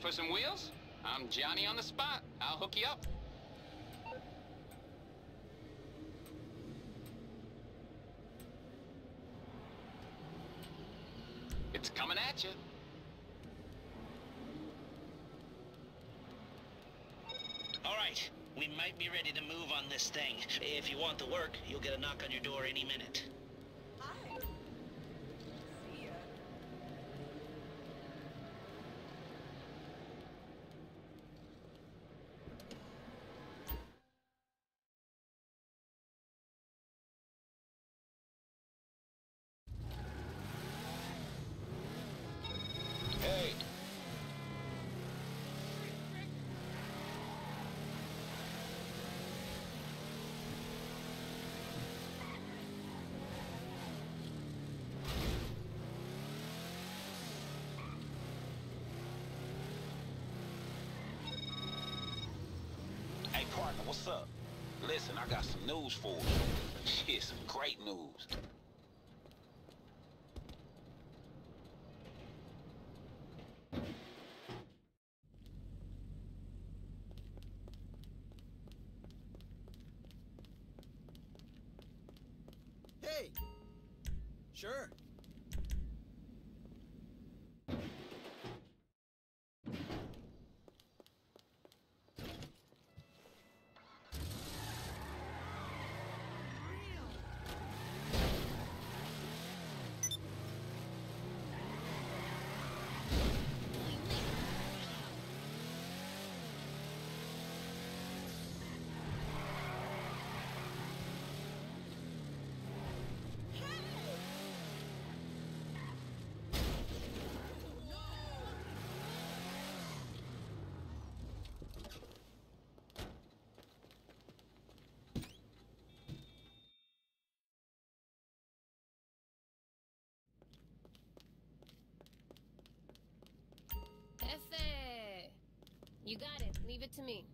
For some wheels? I'm Johnny on the spot. I'll hook you up. It's coming at you. All right, we might be ready to move on this thing. If you want the work, you'll get a knock on your door any minute. Partner, what's up? Listen, I got some news for you. Shit, some great news. Hey! Sure. Efe! You got it. Leave it to me.